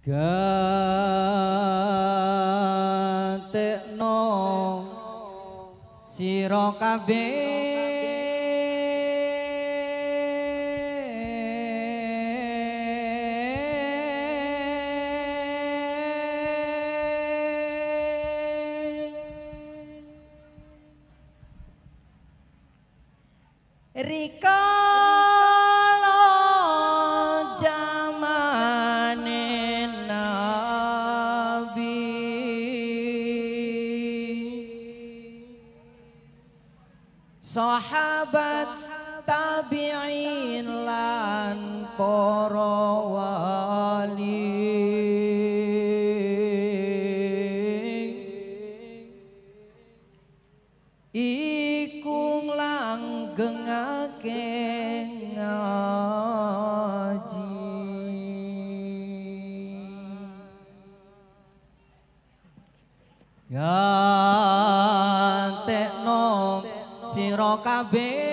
Gatekno sira kabeh tabi'in lan para wali. Iku langgengake ngaji. Ya sira kabeh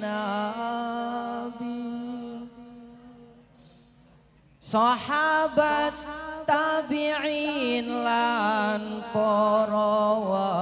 nabi. Sahabat tabi'in lan para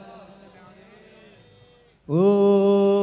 Oh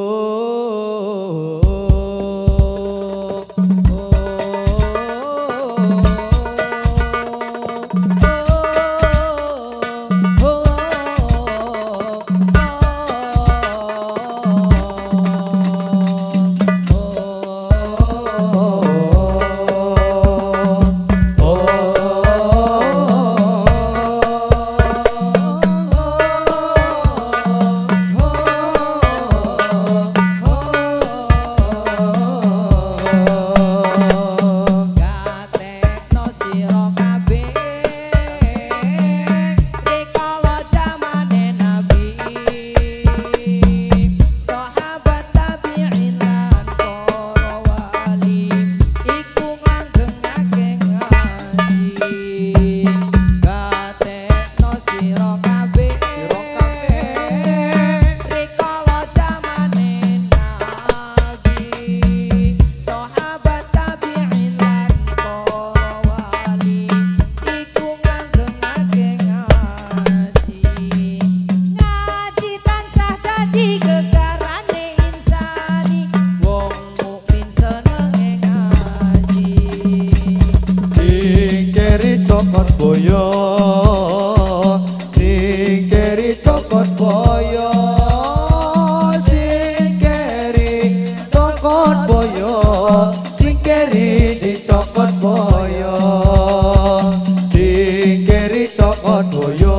keri cokot boyo. Sing keri cokot boyo. Sing keri cokot boyo. Sing keri dicokot boyo. Sing keri cokot boyo.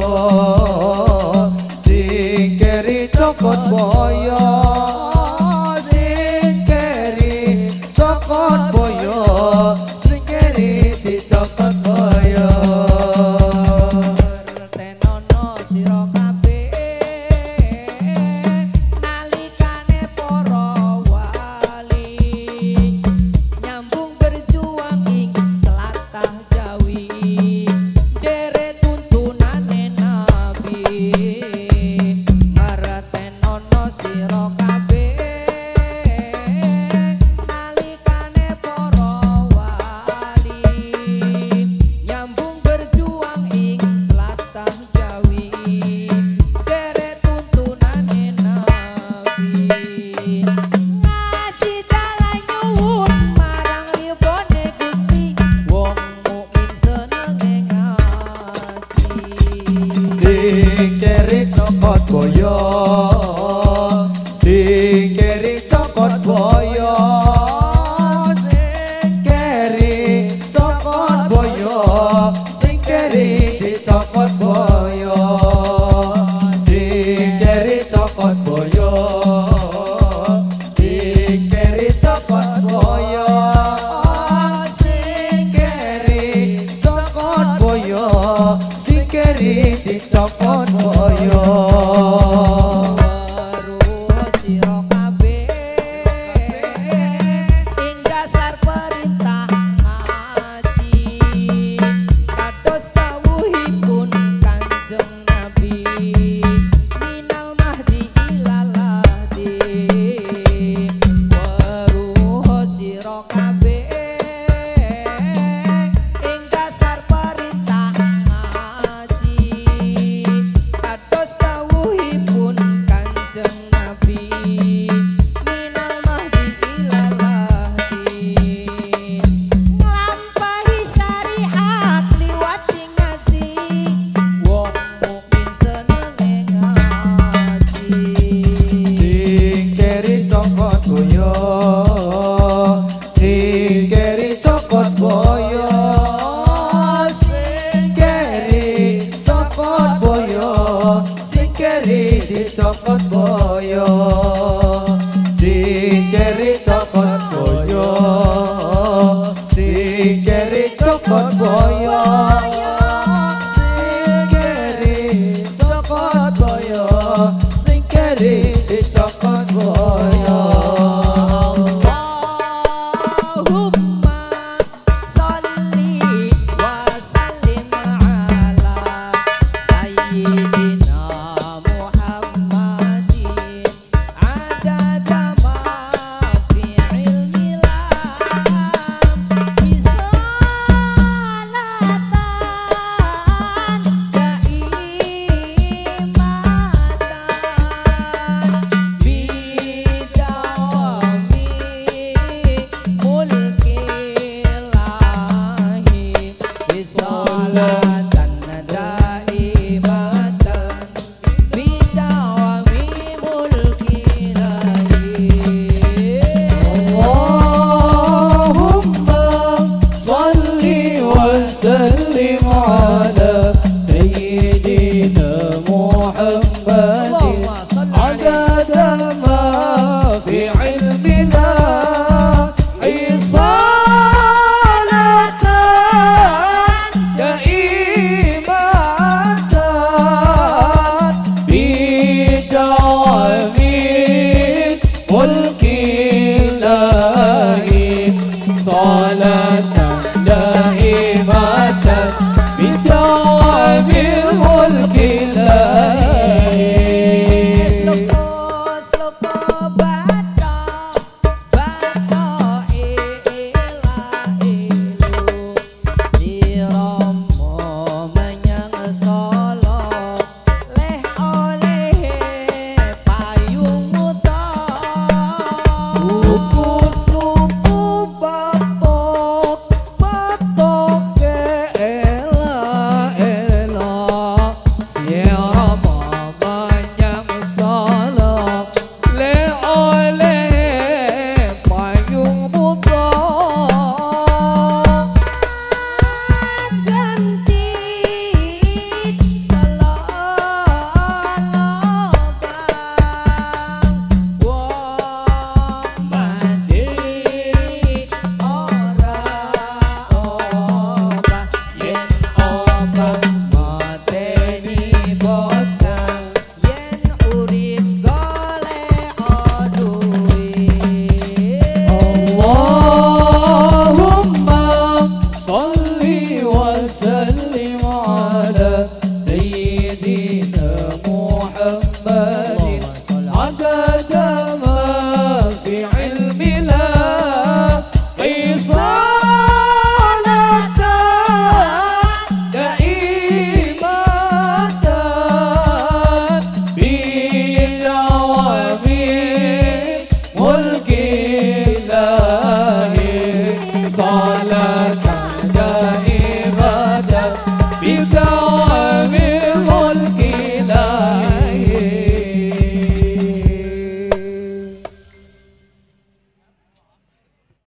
Sing keri cokot boyo boyo. Boyo. Sing keri cokot boyo Nabi